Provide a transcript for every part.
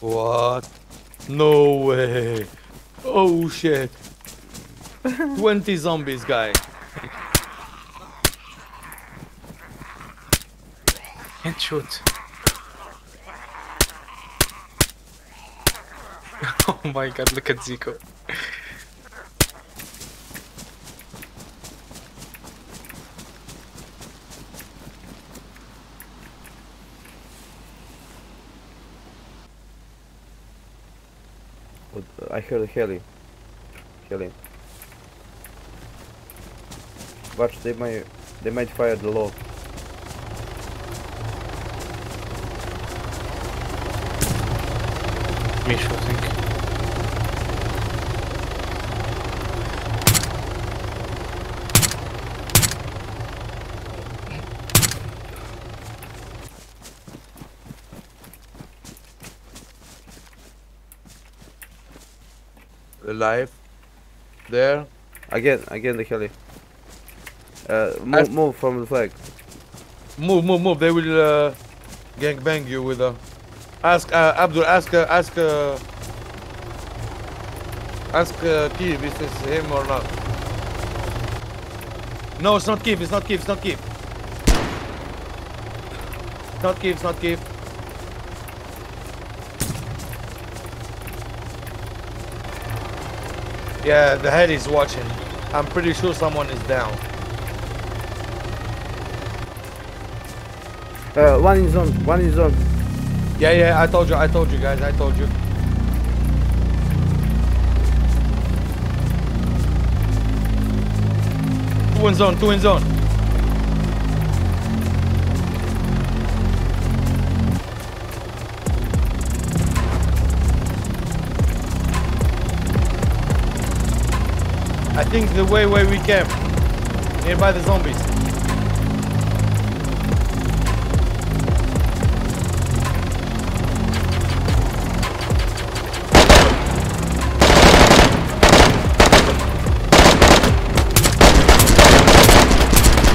What? No way. Oh shit. 20 zombies, guy. Can't shoot. oh my god, look at Zico. Uh, I heard a heli. Heli. Watch, they might they might fire the low. Me shooting. Alive. There. Again, again the heli. Uh, move, move from the flag. Move, move, move. They will uh, gang bang you with a. Ask uh, Abdul. Ask. Uh, ask. Uh, ask uh, Kiev if it's him or not. No, it's not Kiev. It's not Kiev. It's not Kiev. It's not Kiev. It's not Kiev. Yeah, the head is watching. I'm pretty sure someone is down. Uh, one in zone, one in zone. Yeah, yeah, I told you, I told you guys, I told you. Two in zone, two in zone. I think the way where we came, nearby the zombies.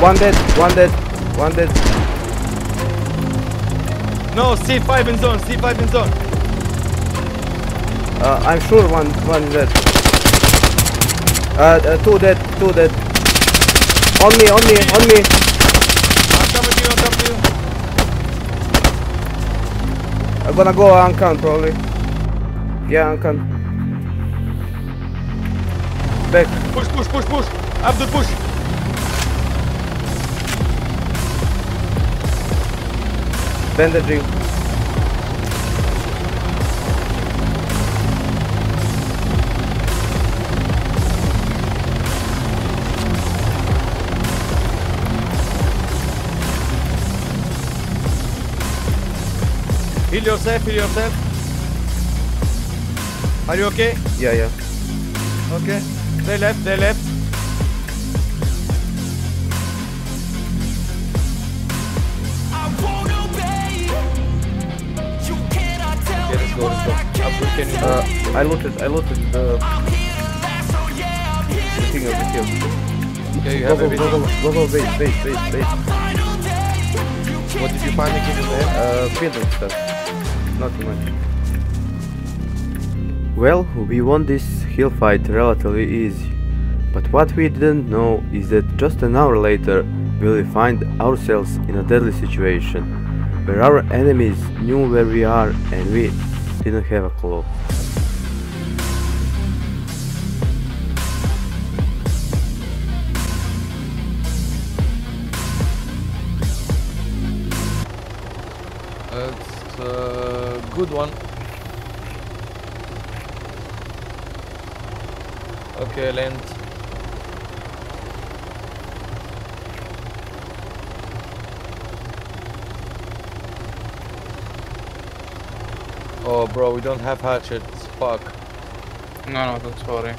One dead, one dead, one dead. No, C5 in zone, C5 in zone. Uh, I'm sure one, one is dead. Uh, uh, two dead, two dead. On me, on me, on me. I'll come with you, I'll come to you. I'm gonna go uncount probably. Yeah, uncount. Back. Push, push, push, push. Up the push. Bandaging. Heal yourself, heal yourself. Are you okay? Yeah, yeah. Okay. They left, they left. Okay, let's go, let's go. Abdul, can you Uh, I looted, I looted the, the thing over here. Okay, you have go, go, everything. go, go, go, wait, wait, wait, wait. What did you find again in there? Uh, building stuff. Much. Well, we won this hill fight relatively easy. But what we didn't know is that just an hour later we will find ourselves in a deadly situation, where our enemies knew where we are and we didn't have a clue. Good one. Okay, land. Oh, bro, we don't have hatchets. Fuck. No, no, don't worry.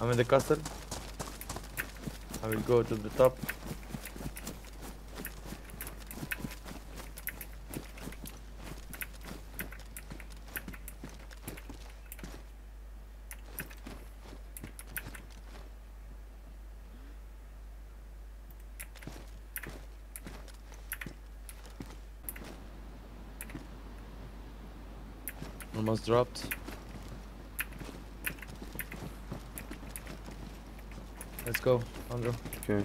I'm in the castle. I will go to the top. Almost dropped. Let's go, Andrew. Okay.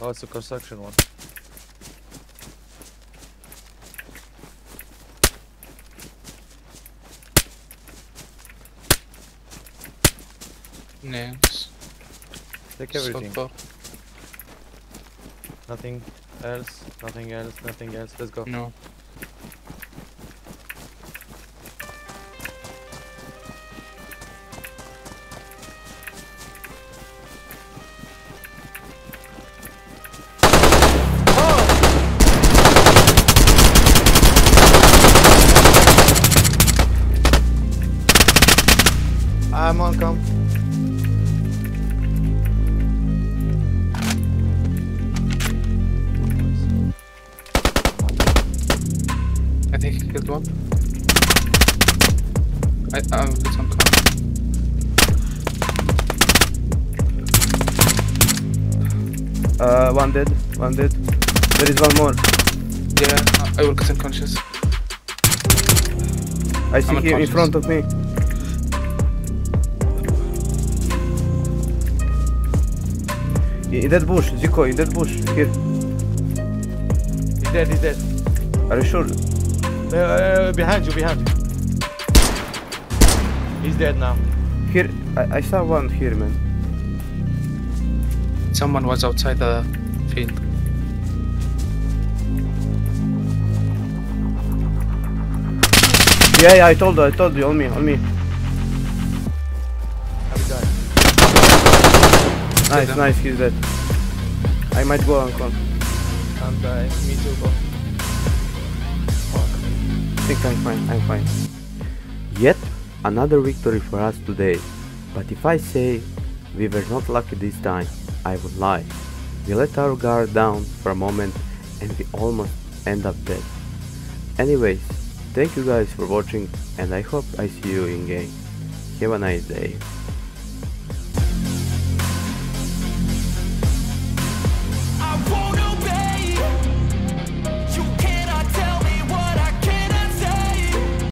Oh, it's a construction one. Names. Take everything. Sulfur. Nothing else. Nothing else. Nothing else. Let's go. No. Killed one. I I will get some cover. Uh, one dead, one dead. There is one more. Yeah, I will get unconscious. I see him in front of me. In that bush, Zico, in that bush. Here. He's dead. He's dead. Are you sure? Uh, uh, behind you. Behind you. He's dead now. Here, I, I saw one here, man. Someone was outside the field. Yeah, yeah, I told you, I told you, on me, on me. I'm dying. Nice, nice, he's dead. I might go on con. I'm dying. Me too, bro. I'm fine, I'm fine. Yet another victory for us today. But if I say we were not lucky this time, I would lie. We let our guard down for a moment and we almost end up dead. Anyways, thank you guys for watching and I hope I see you in game. Have a nice day.